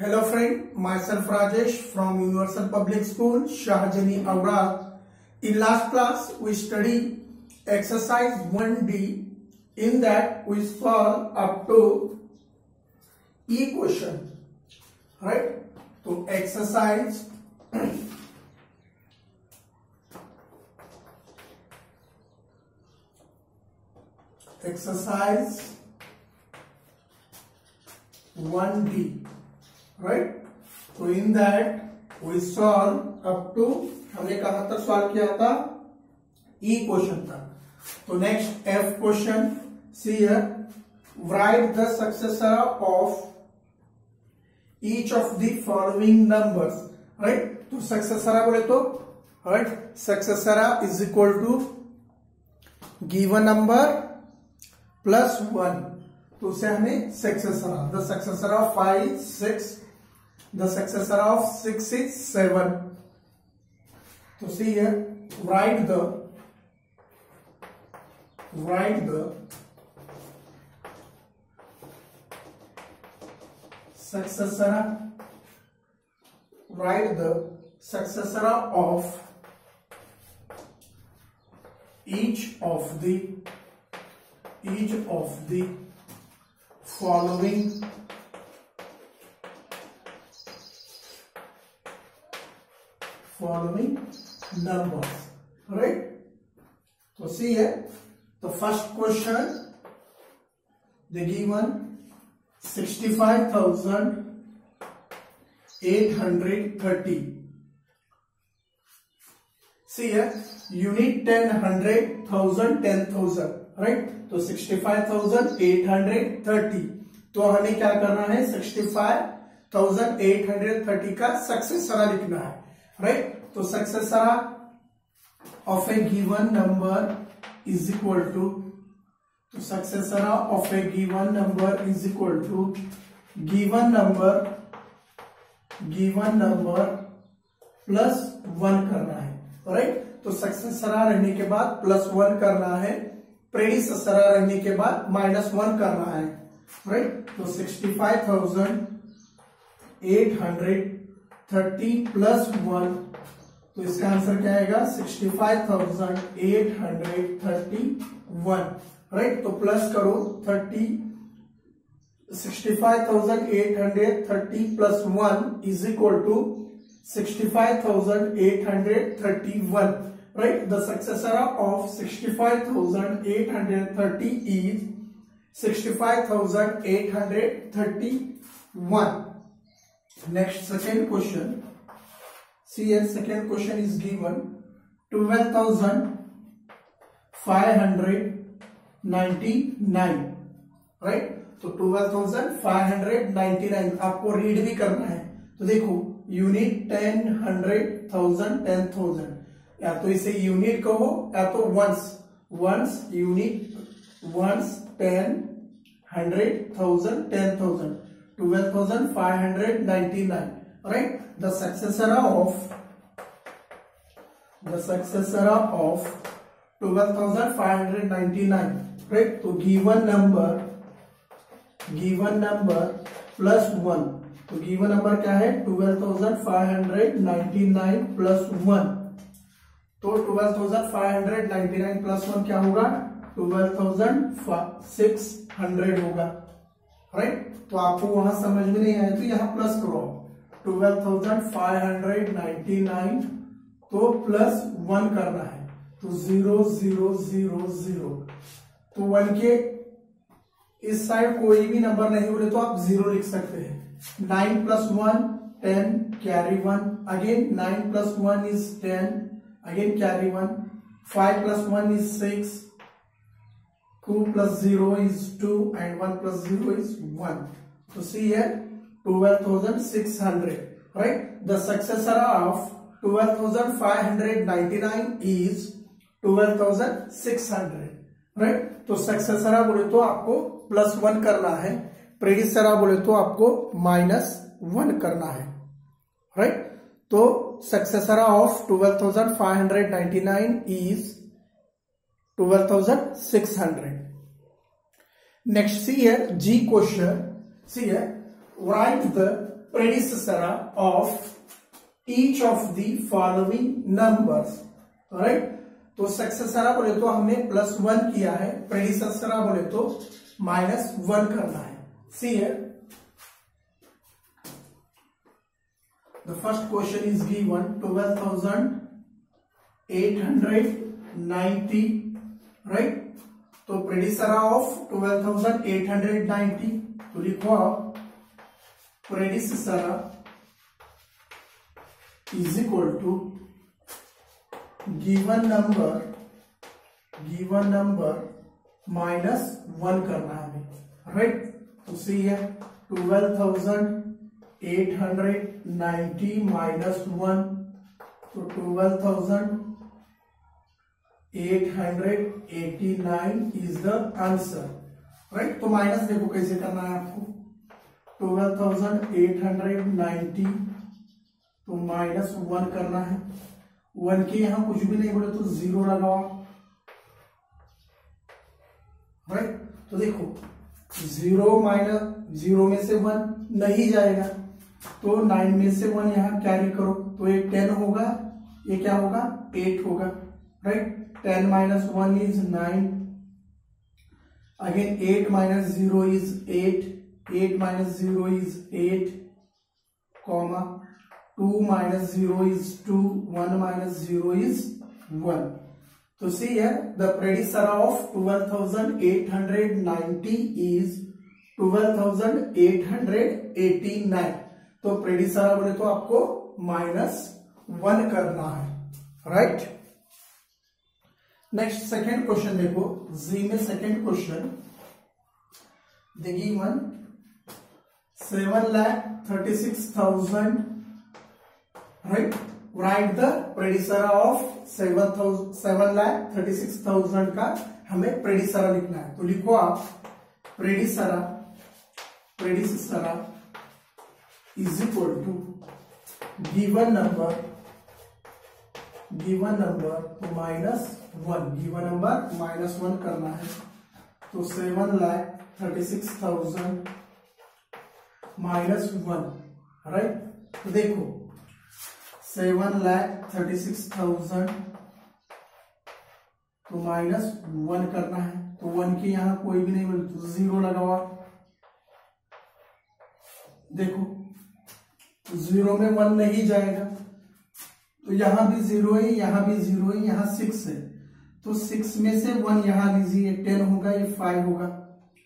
Hello friend, myself Rajesh from Universal Public School, Shahjani Aurat. In last class, we studied exercise 1D. In that, we solve up to E question. Right? So exercise exercise 1D. Right तो in that we solve up to हमने कहा तक solve किया था ई e question था तो next f question c right the successor of each of the following numbers right तो successor बोले तो right successor is equal to given number plus one तो उसे हमें successor the successor five six The successor of 6 is 7. So see here, write the write the successor write the successor of each of the each of the following following numbers. Right? So see here, the first question they given eight hundred thirty. See here, you need ten 10, 100, 1000, 10,000. Right तो 65,830 तो हमें क्या करना है 65,830 का successor लिखना है right तो success of a given number is equal to तो success of a given number is equal to given number given number plus one करना है राइट तो सक्सेस रहने के बाद प्लस वन करना है प्रेडिस सरा रहने के बाद माइनस वन करना है राइट तो sixty five thousand eight hundred thirty plus one तो इसका आंसर क्या आएगा sixty five thousand eight hundred thirty one right तो प्लस करो thirty sixty five thousand eight hundred thirty plus one is equal to sixty five thousand eight hundred thirty one right the eight hundred thirty is sixty five thousand eight hundred thirty one next second question given twelve thousand five hundred given nine right तो nine आपको read भी करना है तो देखो unit ten hundred thousand ten thousand या तो इसे यूनिट कहो या तो ones ones unit ones ten hundred thousand ten thousand twelve thousand five hundred ninety nine right the successor of the successor of 12599 right तो given number given number plus 1 तो given number क्या है 12599 plus 1 तो 12599 plus 1 क्या होगा 12600 होगा right तो आपको वहां समझ में नहीं आया तो यहां प्लस करो 12,599 हंड्रेड नाइन तो प्लस वन करना है तो जीरो जीरो जीरो जीरो तो वन के इस साइड कोई भी नंबर नहीं बोले तो आप जीरो लिख सकते हैं nine plus one ten carry one again nine plus one is ten again carry one five plus one is six two plus zero is two and one plus zero is one तो सी है 12600 right the successor of 12599 is 12600 right? तो successor बोले तो आपको plus one करना है predecessor बोले तो आपको माइनस वन करना है राइट right? तो successor of 12,599 is 12,600 next see है जी क्वेश्चन सी है write the predecessor of each of the following numbers. right तो सक्सेसरा बोले तो हमने प्लस वन किया है प्रेडिसरा बोले तो माइनस वन करना है सी है the first question is given twelve thousand eight hundred ninety right तो predecessor of twelve thousand eight hundred ninety तो लिखो आप predecessor is equal to given number given number minus one करना है हमें राइट तो है twelve thousand eight hundred ninety minus one तो twelve thousand eight hundred eighty nine is the answer right तो माइनस देखो कैसे करना है आपको ट्वेल्व एट हंड्रेड तो माइनस वन करना है वन के यहां कुछ भी नहीं बोले तो जीरो लगाओ राइट तो देखो जीरो माइनस जीरो में से वन नहीं जाएगा तो नाइन में से वन यहां कैरी करो तो ये टेन होगा ये क्या होगा एट होगा right ten minus one is nine again eight minus zero is eight eight minus zero is eight comma two minus zero is two one minus zero is one तो सी है the predecessor of twelve thousand eight hundred ninety is twelve thousand eight hundred eighty nine तो predecessor बोले तो आपको minus one करना है right next second question देखो G में सेकेंड क्वेश्चन देगी one seven lakh thirty six thousand. Right. Write the predecessor of seven thousand seven lakh thirty six thousand का हमें predecessor लिखना है तो लिखो आप predecessor predecessor is equal to given number given number तो minus one given number minus one करना है तो seven lakh thirty six thousand minus one right तो देखो seven lakh thirty six thousand तो माइनस वन करना है तो वन के यहां कोई भी नहीं बोल जीरो लगाओ देखो जीरो में वन नहीं जाएगा तो यहां भी जीरो है यहां भी जीरो है यहां सिक्स है तो सिक्स में से वन यहां लीजिए टेन होगा ये फाइव होगा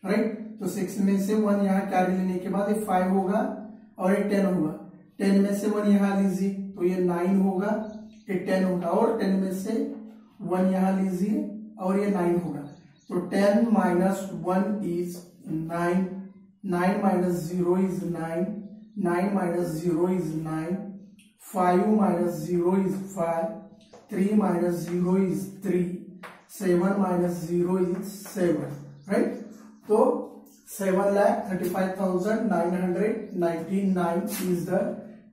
राइट तो सिक्स में से वन यहाँ कैरी लेने के बाद ये फाइव होगा और ये टेन होगा टेन में से वन यहाँ लीजिए तो ये नाइन होगा ये टेन होगा और टेन में से वन यहाँ लीजिए और ये नाइन होगा तो ten minus one is nine nine minus zero is nine nine minus zero is nine five minus zero is five three minus zero is three seven minus zero is seven right तो seven lakh thirty five thousand nine hundred ninety nine is the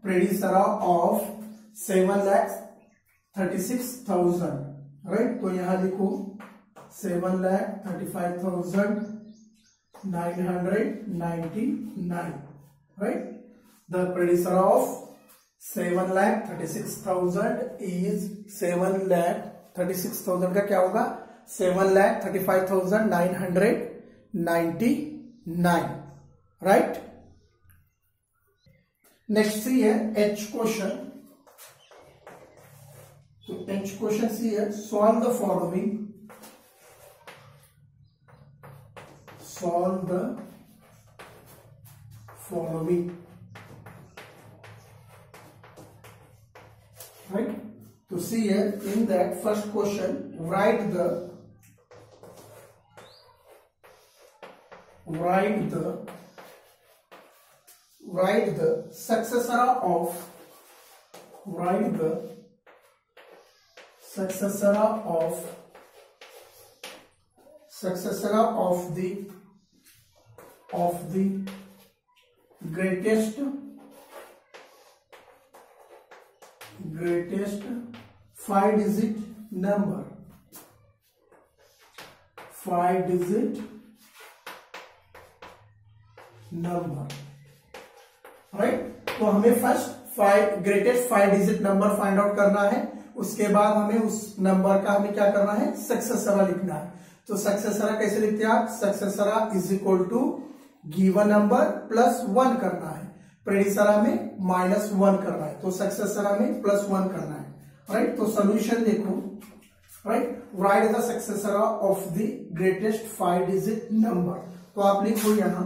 predecessor of seven lakh thirty six thousand right तो यहां लिखो seven lakh thirty five thousand nine hundred ninety nine right the predecessor of seven lakh thirty six thousand is seven lakh thirty six thousand का क्या होगा seven lakh thirty five thousand nine hundred ninety nine right next see है H question तो H question सी है solve the following solve the following right तो सी है in that first question right the write the write the successor of write the successor of successor of the of the greatest greatest five digit number five digit number right तो हमें first five greatest five digit number find out करना है उसके बाद हमें उस number का हमें क्या करना है सक्सेसरा लिखना है तो सक्सेसरा कैसे लिखते हैं आप successor is equal to given number plus one करना है प्रेडिसरा में माइनस वन करना है तो सक्सेसरा में प्लस वन करना है राइट तो सोल्यूशन देखो right write the successor of the greatest five digit number तो आप लिखो यहां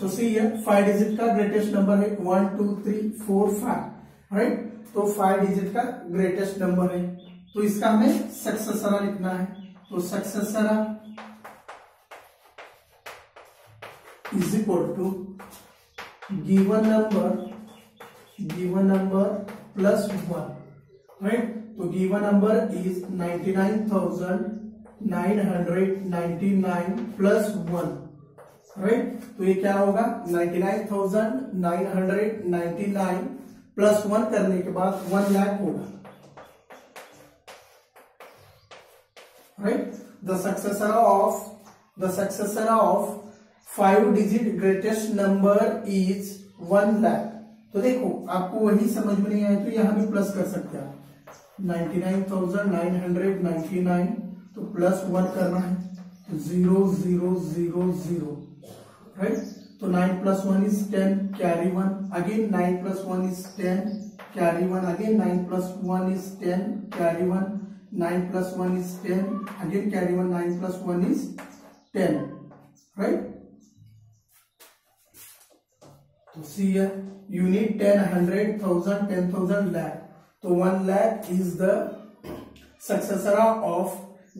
तो सी ये फाइव डिजिट का ग्रेटेस्ट नंबर है one two three four five right तो फाइव डिजिट का ग्रेटेस्ट नंबर है तो इसका हमें सक्सेसरा लिखना है तो successor is equal to given number given number plus one right तो given number is ninety nine thousand nine hundred ninety nine plus one right तो ये क्या होगा ninety ninety nine nine thousand hundred nine plus one करने के बाद one lakh होगा right the successor of the successor of five digit greatest number is one lakh तो देखो आपको वही समझ में नहीं आए तो यहां भी प्लस कर सकते हैं ninety nine thousand nine hundred ninety nine तो प्लस वन करना है zero zero zero zero right तो nine plus one is ten carry one again nine plus one is ten carry one again nine plus one is ten carry one nine plus one is ten again carry one nine plus one is ten right तो सी है you need 10 100 1000 10000 lakh so 1 lakh is the successor of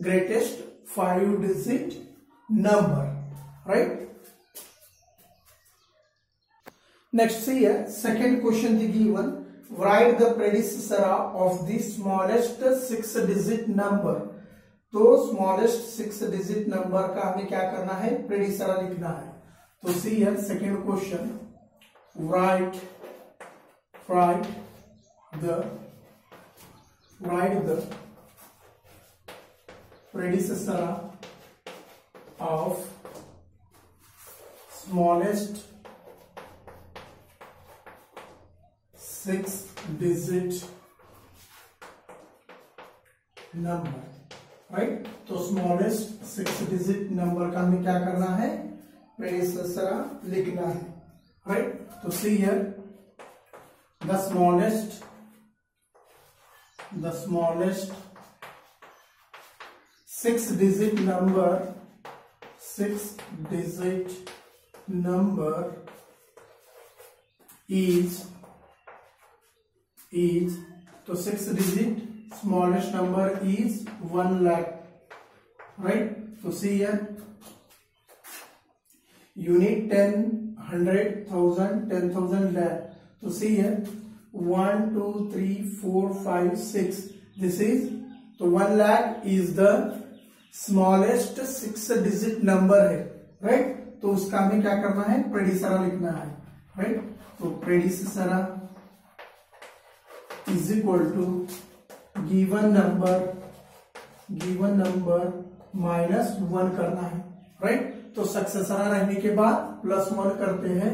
greatest five digit number right next see है second question the given write the predecessor of the smallest six digit number तो smallest six digit number का हमें क्या करना है predecessor लिखना है तो सी है second question right write the write the predecessor of smallest six digit number right तो स्मॉलेस्ट सिक्स डिजिट नंबर का हमें क्या करना है प्रेसरा लिखना है राइट तो see here the smallest the smallest six digit number six digit number is is तो six digit smallest number is one lakh right तो सी तो तो है unit ten hundred thousand ten thousand lakh तो सी है one two three four five six this is तो one lakh is the smallest six digit number है right right? तो उसका हमें क्या करना है प्रेडिसरा लिखना है राइट right? तो predecessor is equal to given number given number minus one करना है राइट तो सक्सेसरा रहने के बाद प्लस वन करते हैं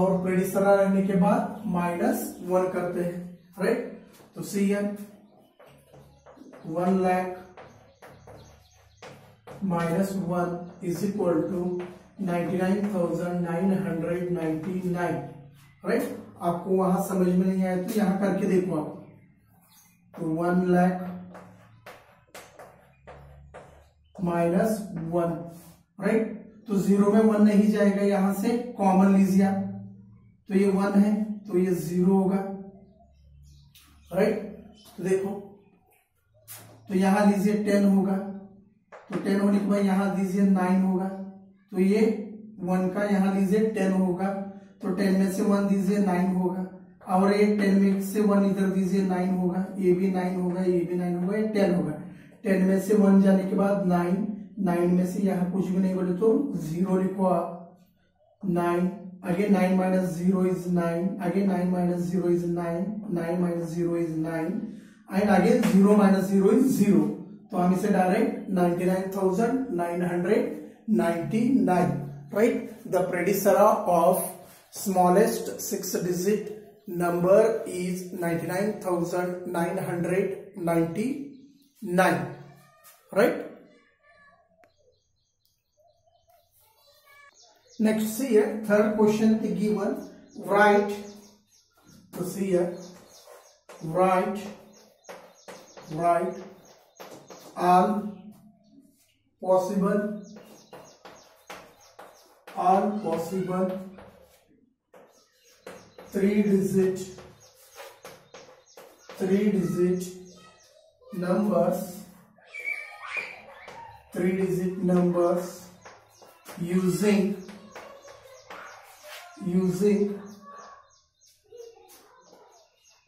और प्रेडिसरा रहने के बाद माइनस वन करते हैं राइट तो see in one lakh minus one is equal to ninety nine thousand nine hundred ninety nine right आपको वहां समझ में नहीं आया तो यहां करके देखो आप तो one lakh minus one right तो जीरो में वन नहीं जाएगा यहां से कॉमन लीजिए आप तो ये वन है तो ये जीरो होगा राइट तो देखो तो यहां लीजिए टेन होगा तो टेन होने के बाद यहां दीजिए नाइन होगा तो ये वन का यहां लीजिए टेन होगा तो टेन में से वन दीजिए नाइन होगा और ये टेन में से वन इधर दीजिए नाइन होगा ये भी नाइन होगा ये भी नाइन होगा ये टेन होगा टेन में से वन जाने के बाद नाइन नाइन में से यहाँ कुछ भी नहीं बोले तो जीरो लिखो आप nine again nine minus zero is nine again nine minus zero is nine nine minus zero is nine and again zero minus zero is zero तो हम इसे direct ninety nine thousand nine hundred ninety nine right the predecessor of Smallest six digit number is 99,999. Right? Next, see here, third question is given. Write, to see here, write, write all possible, all possible three digit three digit numbers three digit numbers using using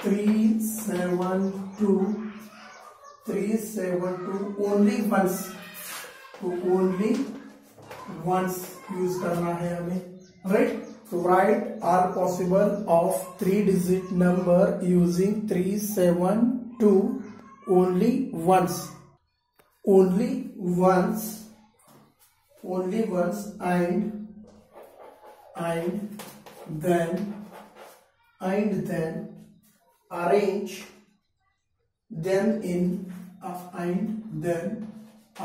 three seven two three seven two only once तो only once use करना है हमें right right? to write are possible of three digit number using 372 only once only once only once and and then and then arrange then in of uh, and then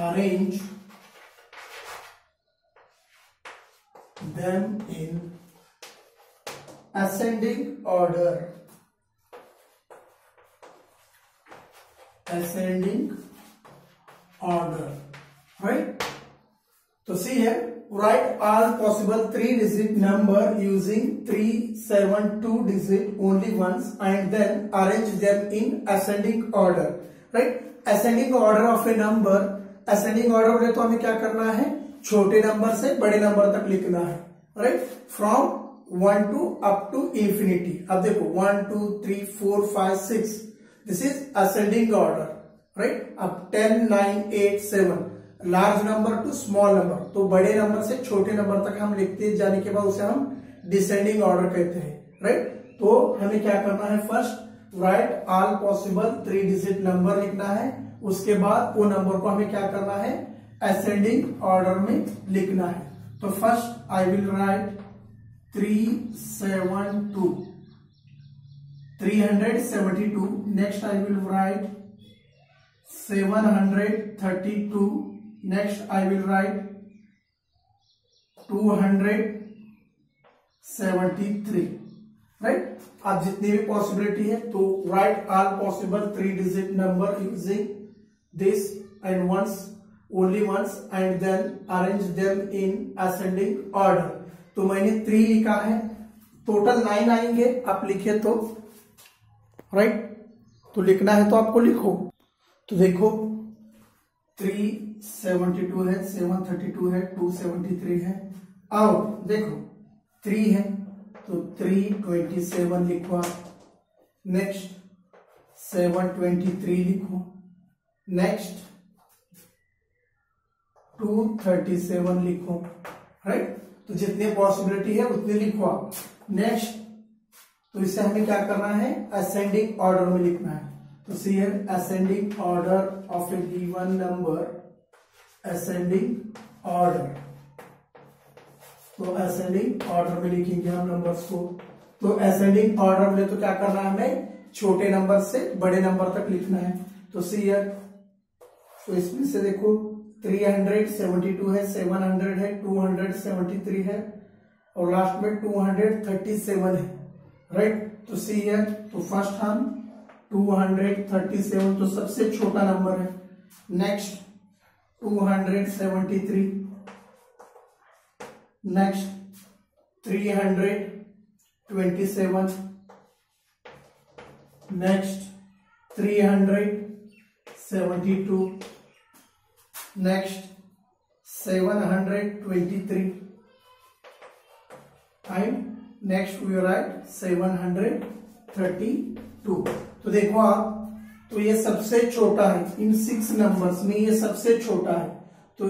arrange them in ascending order ascending order right so see here write all possible three digit number using three seven two digit only once and then arrange them in ascending order right ascending order of a number ascending order बोले तो हमें क्या करना है छोटे number से बड़े number तक लिखना है right from one two up to infinity अब देखो one two three four five six this is ascending order right अब ten nine eight seven large number to small number तो बड़े नंबर से छोटे नंबर तक हम लिखते जाने के बाद उसे हम डिसेंडिंग ऑर्डर कहते हैं राइट तो हमें क्या करना है first write all possible three digit number लिखना है उसके बाद वो नंबर को हमें क्या करना है असेंडिंग ऑर्डर में लिखना है तो first I will write three seven two three hundred seventy two next I will write seven hundred thirty two next I will write two hundred seventy three right आप जितनी भी पॉसिबिलिटी है तो write all possible three digit number using this and once only once and then arrange them in ascending order तो मैंने three लिखा है total nine आएंगे आप लिखे तो राइट तो लिखना है तो आपको लिखो तो देखो थ्री सेवनटी टू है सेवन थर्टी टू है टू सेवनटी थ्री है आओ देखो थ्री है तो थ्री ट्वेंटी सेवन लिखो आप नेक्स्ट सेवन ट्वेंटी थ्री लिखो नेक्स्ट टू थर्टी सेवन लिखो राइट तो जितने पॉसिबिलिटी है उतने लिखो आप नेक्स्ट तो इसे हमें क्या करना है असेंडिंग ऑर्डर में लिखना है तो see in ascending order of a given number ascending order तो असेंडिंग ऑर्डर में लिखेंगे हम नंबर्स को तो असेंडिंग ऑर्डर में तो क्या करना है हमें छोटे नंबर से बड़े नंबर तक लिखना है तो सी एन तो इसमें से देखो थ्री हंड्रेड सेवेंटी टू है सेवन हंड्रेड है टू हंड्रेड सेवेंटी थ्री है और लास्ट में टू हंड्रेड थर्टी सेवन है राइट तो सी है तो फर्स्ट हम टू हंड्रेड थर्टी सेवन तो सबसे छोटा नंबर है next two hundred seventy three next three hundred twenty seven next three hundred seventy two seven hundred twenty three time next we write to तो देखो आप तो ये सबसे छोटा है इन सिक्स नंबर्स में ये सबसे छोटा है तो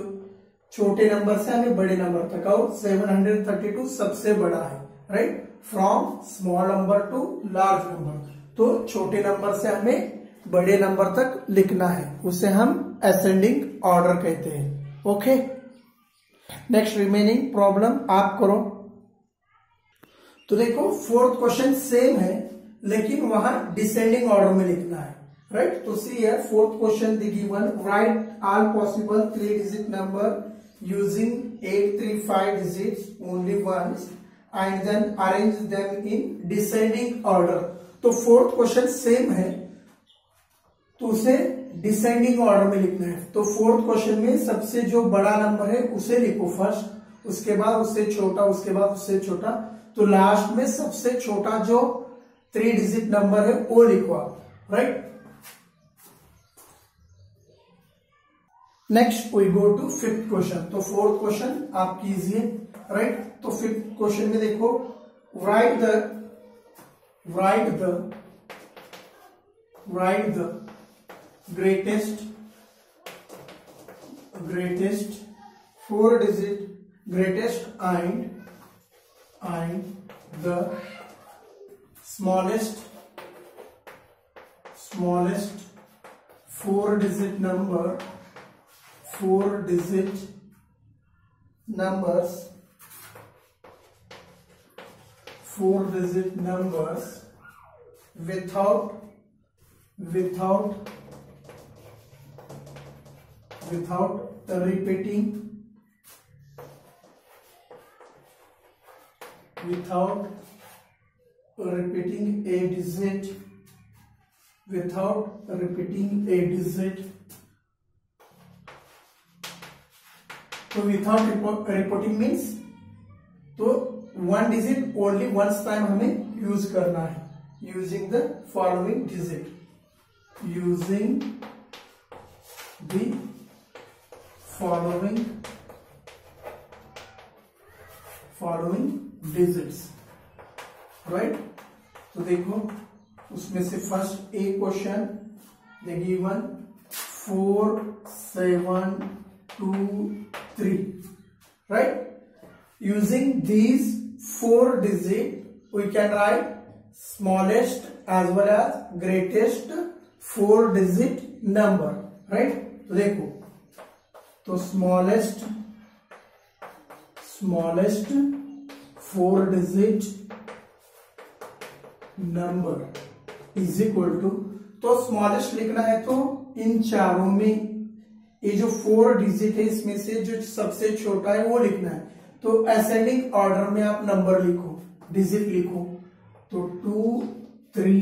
छोटे नंबर तो से हमें बड़े नंबर तक और टू सबसे बड़ा है right from small number to large number तो छोटे नंबर से हमें बड़े नंबर तक लिखना है उसे हम असेंडिंग ऑर्डर कहते हैं ओके नेक्स्ट रिमेनिंग प्रॉब्लम आप करो तो देखो फोर्थ क्वेश्चन सेम है लेकिन वहां डिसेंडिंग ऑर्डर में लिखना है राइट तो सी है fourth question the given write all possible three digit number using eight three five digit only once and then arrange them in descending order तो फोर्थ क्वेश्चन सेम है तो उसे डिसेंडिंग ऑर्डर में लिखना है तो फोर्थ क्वेश्चन में सबसे जो बड़ा नंबर है उसे लिखो फर्स्ट उसके बाद उससे छोटा उसके बाद उससे छोटा तो लास्ट में सबसे छोटा जो थ्री डिजिट नंबर है वो लिखो आप right next we go to fifth question तो फोर्थ क्वेश्चन आप कीजिए राइट तो फिफ्थ क्वेश्चन में देखो write the write the write the greatest greatest four digit greatest and and the smallest smallest four digit number four digit numbers four digit numbers without without without repeating without repeating a digit without repeating a digit so without repeating means तो one digit only once time hame use karna hai using the following digit using the following following digits right तो देखो उसमें से first a question the given four seven two three right using these four digit we can write smallest as well as greatest four digit number right तो देखो तो smallest smallest four digit number is equal to तो smallest लिखना है तो इन चारों में ये जो फोर डिजिट है इसमें से जो सबसे छोटा है वो लिखना है तो असेंडिंग ऑर्डर में आप नंबर लिखो डिजिट लिखो तो टू थ्री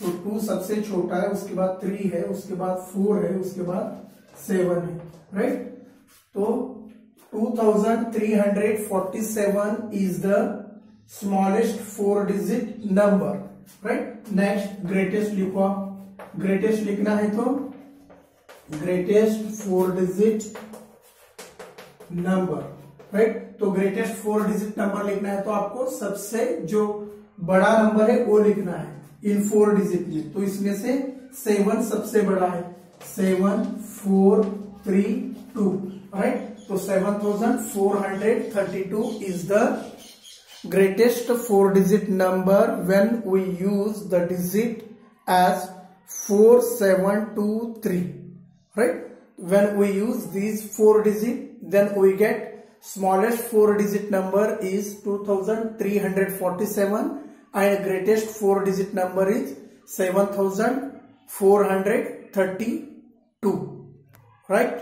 तो टू सबसे छोटा है उसके बाद थ्री है उसके बाद फोर है उसके बाद सेवन है राइट तो 2347 is the smallest four digit number right next greatest लिखो ग्रेटेस्ट लिखना है तो greatest four digit number right तो ग्रेटेस्ट फोर डिजिट नंबर लिखना है तो आपको सबसे जो बड़ा नंबर है वो लिखना है इन फोर डिजिट में तो इसमें से सेवन सबसे बड़ा है seven four three two right so 7432 is the greatest four digit number when we use the digit as 4723 right when we use these four digit then we get smallest four digit number is 2347 and greatest four digit number is 7432 right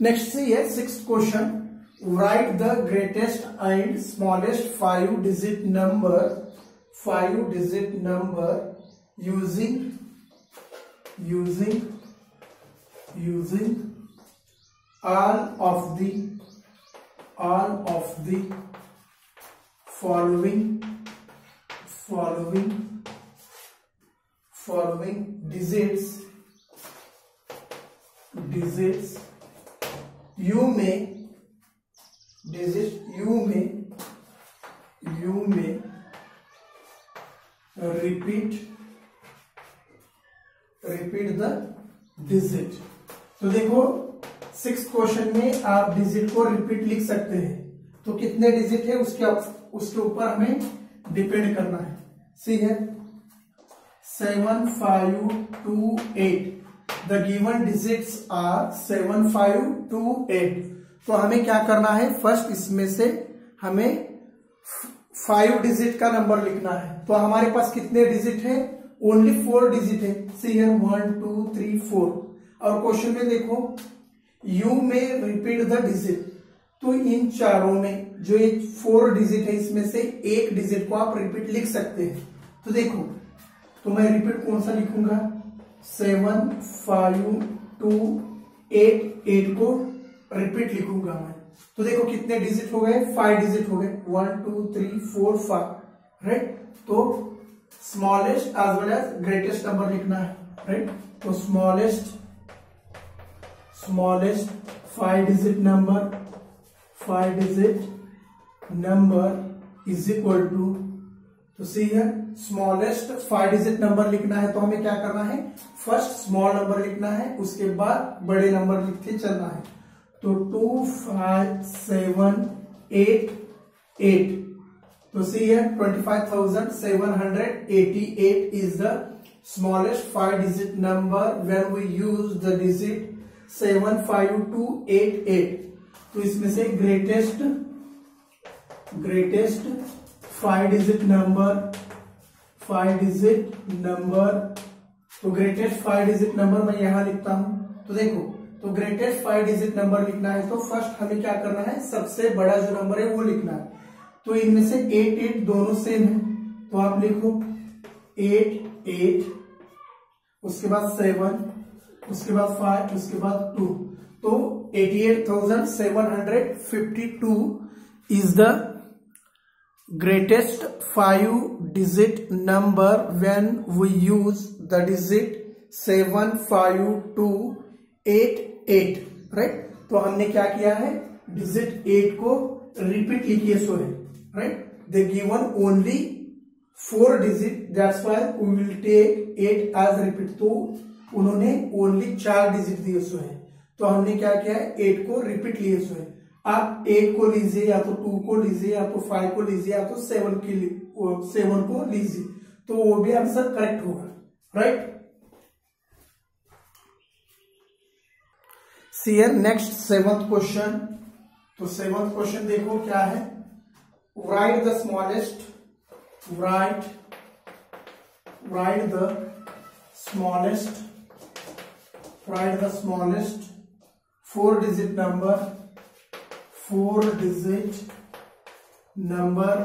Next, see here, sixth question. Write the greatest and smallest five digit number using all of the following digits you में digit you में you में repeat repeat the digit तो देखो six question में आप digit को repeat लिख सकते हैं तो कितने डिजिट है उसके उसके ऊपर हमें डिपेंड करना है सी है seven five two eight the given digits are seven five two eight तो हमें क्या करना है फर्स्ट इसमें से हमें फाइव डिजिट का नंबर लिखना है तो हमारे पास कितने डिजिट है ओनली फोर डिजिट है see um one two three four और क्वेश्चन में देखो यू में रिपीट द डिजिट तो इन चारों में जो ये फोर डिजिट है इसमें से एक डिजिट को आप रिपीट लिख सकते हैं तो देखो तो मैं रिपीट कौन सा लिखूंगा seven five two eight eight को रिपीट लिखूंगा मैं तो देखो कितने डिजिट हो गए फाइव डिजिट हो गए one two three four five right तो smallest as well as greatest number लिखना है राइट तो smallest smallest five digit number five digit number is equal to तो सी है स्मॉलेस्ट फाइव डिजिट नंबर लिखना है तो हमें क्या करना है फर्स्ट स्मॉल नंबर लिखना है उसके बाद बड़े नंबर लिखते चलना है तो two five seven eight eight तो सी है twenty five thousand seven hundred eighty eight is the smallest five digit number when we use the digit seven five two eight eight तो इसमें से greatest greatest five digit number five digit number तो greatest five digit number मैं यहां लिखता हूं तो देखो तो ग्रेटेस्ट फाइव डिजिट नंबर लिखना है तो फर्स्ट हमें क्या करना है सबसे बड़ा जो नंबर है वो लिखना है तो इनमें से एट एट दोनों सेम है तो आप लिखो एट एट उसके बाद सेवन उसके बाद फाइव उसके बाद टू तो eighty eight thousand seven hundred fifty two is the greatest digit number when we use the digit seven five two eight eight right तो हमने क्या किया है डिजिट एट को रिपीट लिखिए सो है right they given only four digit that's why we will take eight as repeat तो उन्होंने ओनली चार डिजिट दिए सो है तो हमने क्या किया है एट को रिपीट लिए सो है आप एट को लीजिए या तो टू को लीजिए या तो फाइव को लीजिए या तो सेवन की सेवन को लीजिए तो वो भी आंसर करेक्ट होगा right see here next seventh question तो सेवंथ क्वेश्चन देखो क्या है right the smallest right right the smallest right the smallest four digit number four digit number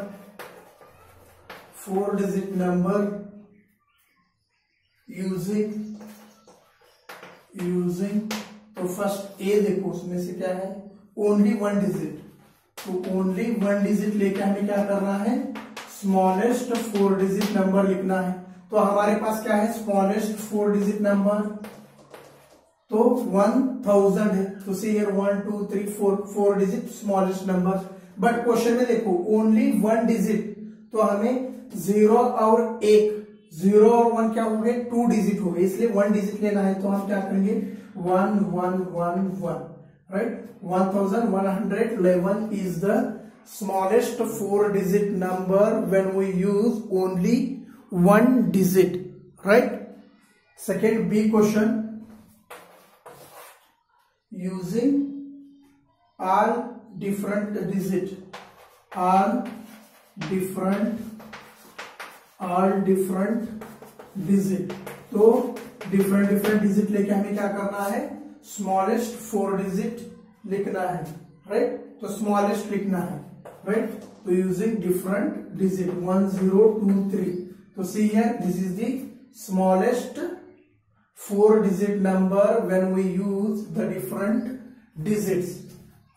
four digit number using using तो first ए देखो उसमें से क्या है ओनली वन डिजिट तो ओनली वन डिजिट लेके हमें क्या करना है स्मॉलेस्ट फोर डिजिट नंबर लिखना है तो हमारे पास क्या है स्मॉलेस्ट फोर डिजिट नंबर तो वन थाउजेंड है तो see here one two three four four digit smallest number but question में देखो ओनली वन डिजिट तो हमें जीरो और एक जीरो और वन क्या हो गए टू डिजिट हो गए इसलिए वन डिजिट लेना है तो हम क्या करेंगे one one one one right one thousand one hundred eleven is the smallest four digit number when we use only one digit right second B question using are different digit are different are different digit तो different different digit लेके हमें क्या करना है smallest four digit लिखना है right तो smallest लिखना है राइट तो using different digit one zero two three तो सी है this is the smallest four digit number when we use the different digits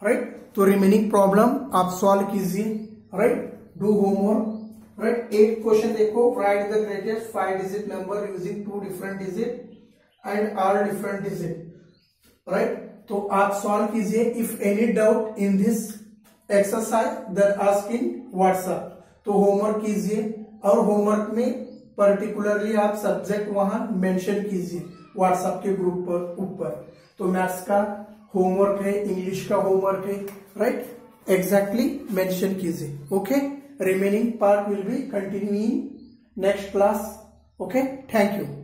right तो रिमेनिंग प्रॉब्लम आप सॉल्व कीजिए राइट डू होमवर्क राइट एक क्वेश्चन देखो right the greatest five digit number using two different digit and are different digit right तो आप solve कीजिए if any doubt in this exercise there ask in WhatsApp तो homework कीजिए और homework में particularly आप सब्जेक्ट वहां मेंशन कीजिए व्हाट्सएप के ग्रुप पर ऊपर तो मैथ्स का होमवर्क है इंग्लिश का होमवर्क है राइट एग्जैक्टली मेंशन कीजिए okay remaining part will be continue next class okay thank you